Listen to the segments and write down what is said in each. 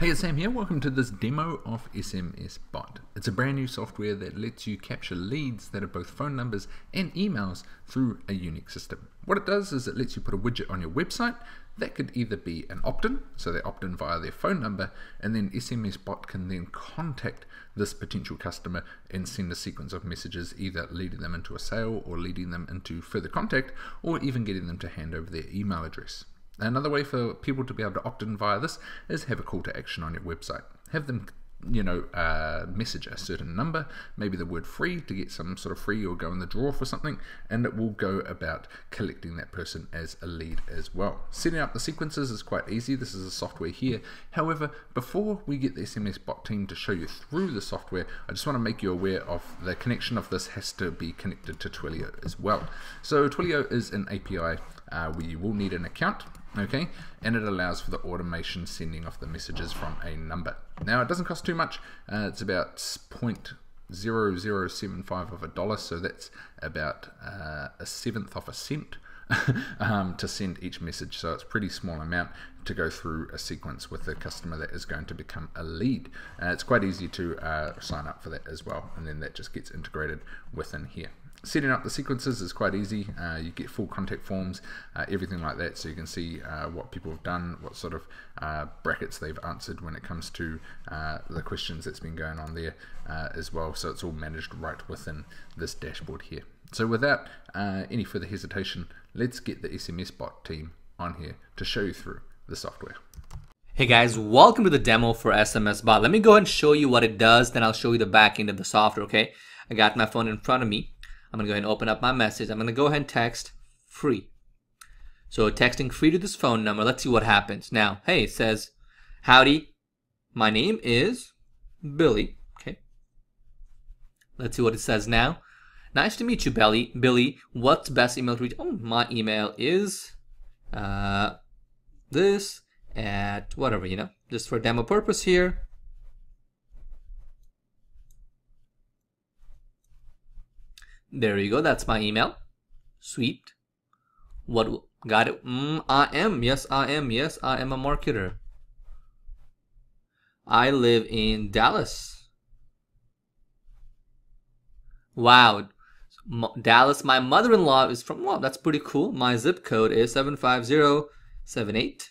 Hey, it's Sam here. Welcome to this demo of SMS Bot. It's a brand new software that lets you capture leads that are both phone numbers and emails through a unique system. What it does is it lets you put a widget on your website that could either be an opt-in, so they opt in via their phone number, and then SMS Bot can then contact this potential customer and send a sequence of messages, either leading them into a sale or leading them into further contact, or even getting them to hand over their email address. Another way for people to be able to opt in via this is have a call to action on your website. Have them you know, uh, message a certain number, maybe the word free to get some sort of free or go in the draw for something, and it will go about collecting that person as a lead as well. Setting up the sequences is quite easy. This is a software here. However, before we get the SMS bot team to show you through the software, I just want to make you aware of the connection of this has to be connected to Twilio as well. So Twilio is an API uh, where you will need an account okay? And it allows for the automation sending of the messages from a number. Now it doesn't cost too much. Uh, it's about 0.0075 of a dollar so that's about uh, a seventh of a cent um, to send each message so it's pretty small amount to go through a sequence with the customer that is going to become a lead uh, it's quite easy to uh, sign up for that as well and then that just gets integrated within here Setting up the sequences is quite easy. Uh, you get full contact forms, uh, everything like that, so you can see uh, what people have done, what sort of uh, brackets they've answered when it comes to uh, the questions that's been going on there uh, as well. So it's all managed right within this dashboard here. So without any further hesitation, let's get the SMS bot team on here to show you through the software. Hey guys, welcome to the demo for SMS Bot. Let me go ahead and show you what it does, then I'll show you the back end of the software, okay? I got my phone in front of me. I'm to go ahead and open up my message. I'm to go ahead and text free. So texting free to this phone number. Let's see what happens. Now, hey, it says, howdy, my name is Billy. Okay. Let's see what it says now. Nice to meet you, Billy. Billy, what's best email to reach? Oh, my email is uh, this at whatever, you know, just for demo purpose here. There you go. That's my email. Sweet. What? Got it. Mm, I am. Yes, I am. Yes, I am a marketer. I live in Dallas. Wow. Dallas. My mother-in-law is from. Wow, that's pretty cool. My zip code is 75078.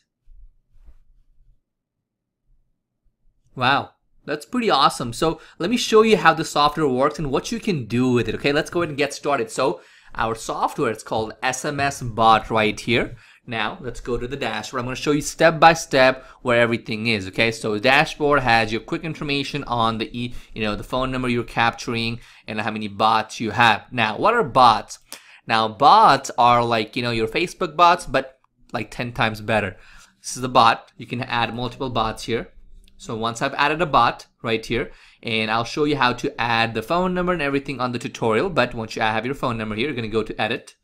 Wow. That's pretty awesome. So let me show you how the software works and what you can do with it. Okay, let's go ahead and get started. So our software, it's called SMS Bot right here. Now let's go to the dashboard. I'm going to show you step by step where everything is. Okay, so the dashboard has your quick information on the e, you know the phone number you're capturing and how many bots you have. Now, what are bots? Now, bots are like you know your Facebook bots, but like 10 times better. This is the bot. You can add multiple bots here. So once I've added a bot right here, and I'll show you how to add the phone number and everything on the tutorial. But once you have your phone number here, you're going to go to edit.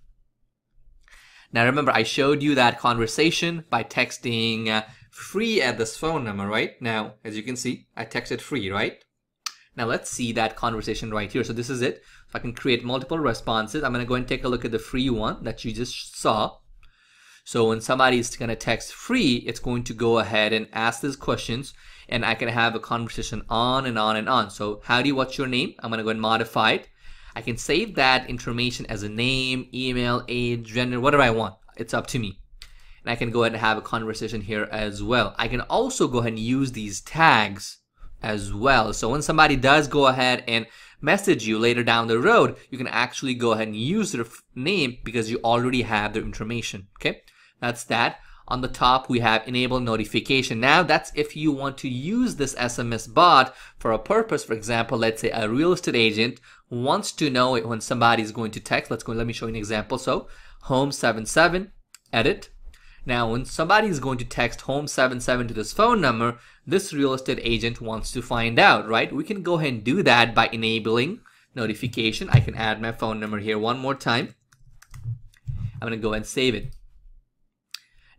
Now remember, I showed you that conversation by texting uh, free at this phone number, right? Now, as you can see, I texted free, right? Now let's see that conversation right here. So this is it. If I can create multiple responses, I'm going to go and take a look at the free one that you just saw. So when somebody is going to text free, it's going to go ahead and ask these questions and I can have a conversation on and on and on. So how do you, what's your name? I'm going to go and modify it. I can save that information as a name, email, age, gender, whatever I want. It's up to me. And I can go ahead and have a conversation here as well. I can also go ahead and use these tags as well. So when somebody does go ahead and message you later down the road, you can actually go ahead and use their name because you already have their information. Okay, that's that. On the top, we have enable notification. Now that's if you want to use this SMS bot for a purpose. For example, let's say a real estate agent wants to know it when somebody is going to text. Let's go, let me show you an example. So home 77, edit. Now, when somebody is going to text home 77 to this phone number, this real estate agent wants to find out, right? We can go ahead and do that by enabling notification. I can add my phone number here one more time. I'm going to go ahead and save it.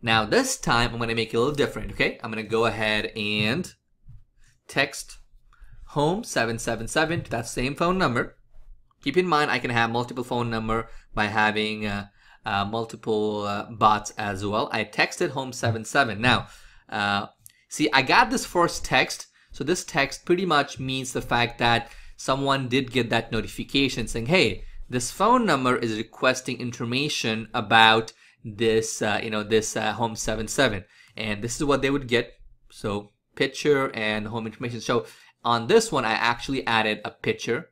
Now this time I'm going to make it a little different, okay? I'm going to go ahead and text home 777 to that same phone number. Keep in mind I can have multiple phone number by having uh, uh, multiple uh, bots as well. I texted home 77. Now, uh, See, I got this first text. So this text pretty much means the fact that someone did get that notification saying, hey, this phone number is requesting information about this, uh, you know, this uh, home 77. And this is what they would get. So picture and home information. So on this one, I actually added a picture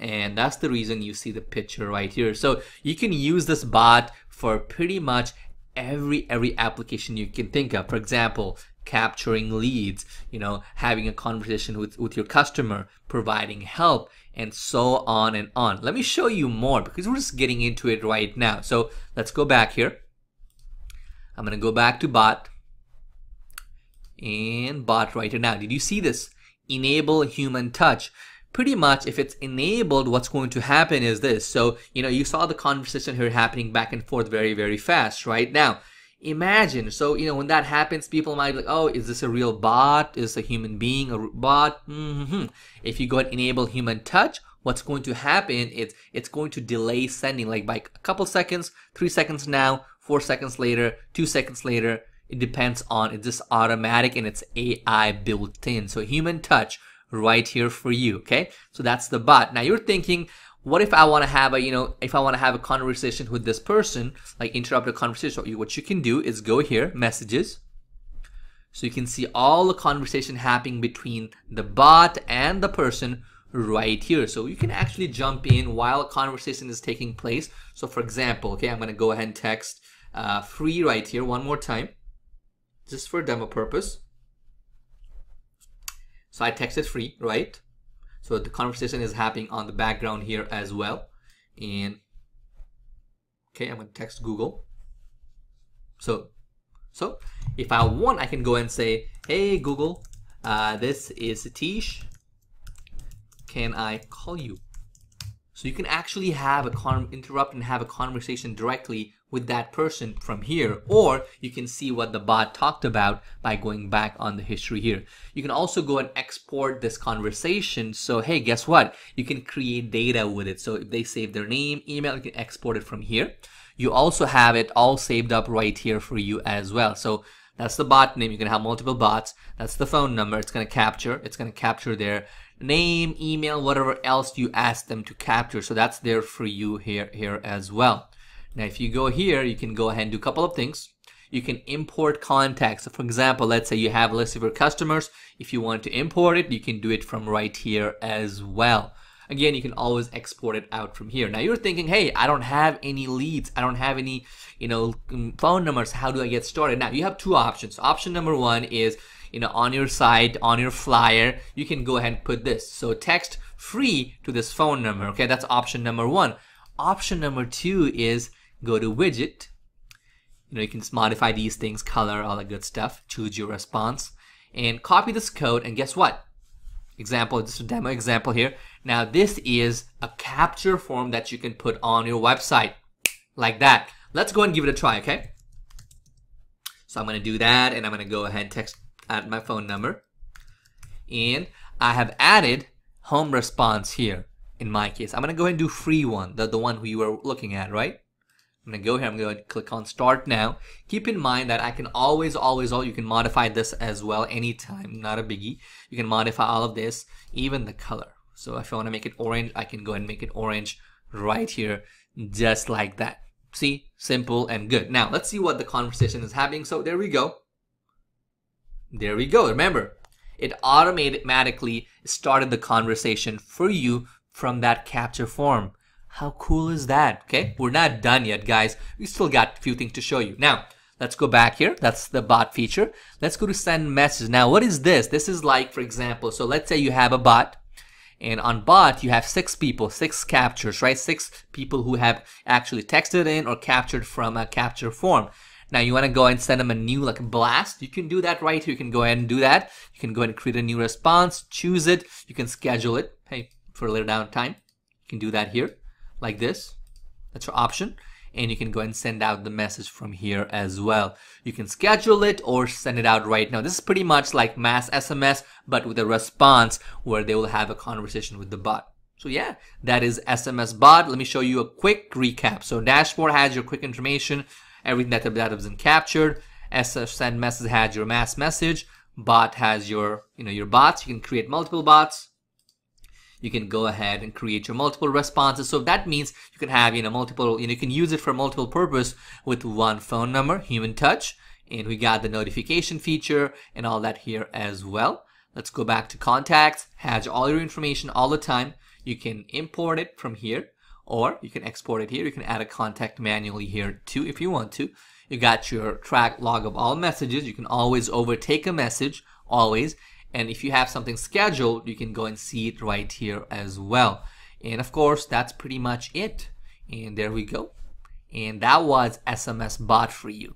and that's the reason you see the picture right here. So you can use this bot for pretty much every every application you can think of. For example, capturing leads, you know, having a conversation with, with your customer, providing help, and so on and on. Let me show you more because we're just getting into it right now. So let's go back here. I'm going to go back to bot and bot right here now. Did you see this? Enable human touch. Pretty much if it's enabled what's going to happen is this. So you know you saw the conversation here happening back and forth very very fast right? Now imagine so you know when that happens people might be like oh is this a real bot? Is a human being a bot? Mm-hmm. if you go and enable human touch what's going to happen is it's going to delay sending like by a couple seconds three seconds now four seconds later two seconds later it depends on it's just automatic and it's ai built in so human touch right here for you okay so that's the bot now you're thinking what if I want to have a, you know, if I want to have a conversation with this person, like interrupt a conversation, what you can do is go here, messages. So you can see all the conversation happening between the bot and the person right here. So you can actually jump in while a conversation is taking place. So for example, okay, I'm going to go ahead and text uh, free right here one more time, just for demo purpose. So I texted free, right? So the conversation is happening on the background here as well. And okay, I'm to text Google. So, so if I want, I can go and say, hey Google, uh, this is Satish. Can I call you? So you can actually have a con interrupt and have a conversation directly with that person from here, or you can see what the bot talked about by going back on the history here. You can also go and export this conversation. So, hey, guess what? You can create data with it. So if they save their name, email, you can export it from here. You also have it all saved up right here for you as well. So that's the bot name. You can have multiple bots. That's the phone number. It's going to capture. It's going to capture their name, email, whatever else you ask them to capture. So that's there for you here, here as well. Now, if you go here, you can go ahead and do a couple of things. You can import contacts. So for example, let's say you have a list of your customers. If you want to import it, you can do it from right here as well. Again, you can always export it out from here. Now you're thinking, hey, I don't have any leads. I don't have any, you know, phone numbers. How do I get started? Now you have two options. Option number one is, you know, on your site, on your flyer, you can go ahead and put this. So text free to this phone number. Okay, that's option number one. Option number two is go to widget. You know, you can modify these things, color, all that good stuff. Choose your response and copy this code. And guess what? Example, just a demo example here. Now this is a capture form that you can put on your website like that. Let's go and give it a try, okay? So I'm gonna do that and I'm gonna go ahead and text add my phone number. And I have added home response here in my case. I'm gonna go ahead and do free one, the, the one who you were looking at, right? I'm gonna go here, I'm gonna click on start now. Keep in mind that I can always, always, all you can modify this as well anytime, not a biggie. You can modify all of this, even the color. So if I wanna make it orange, I can go and make it orange right here, just like that. See, simple and good. Now let's see what the conversation is having. So there we go. There we go. Remember, it automatically started the conversation for you from that capture form. How cool is that? Okay, we're not done yet, guys. We still got a few things to show you. Now, let's go back here. That's the bot feature. Let's go to send message. Now, what is this? This is like, for example, so let's say you have a bot and on bot, you have six people, six captures, right? Six people who have actually texted in or captured from a capture form. Now you want to go and send them a new like a blast. You can do that right here. You can go ahead and do that. You can go ahead and create a new response, choose it. You can schedule it. Hey, for a little downtime. You can do that here like this. That's your option. And you can go and send out the message from here as well. You can schedule it or send it out right now. This is pretty much like mass SMS, but with a response where they will have a conversation with the bot. So yeah, that is SMS bot. Let me show you a quick recap. So dashboard has your quick information, everything that, that has been captured. send message has your mass message. bot has your, you know, your bots. You can create multiple bots. You can go ahead and create your multiple responses. So that means you can have, you know, multiple, you know, you can use it for multiple purpose with one phone number, human touch. And we got the notification feature and all that here as well. Let's go back to contacts, has all your information all the time. You can import it from here or you can export it here. You can add a contact manually here too if you want to. You got your track log of all messages. You can always overtake a message, always. And if you have something scheduled, you can go and see it right here as well. And of course, that's pretty much it. And there we go. And that was SMS bot for you.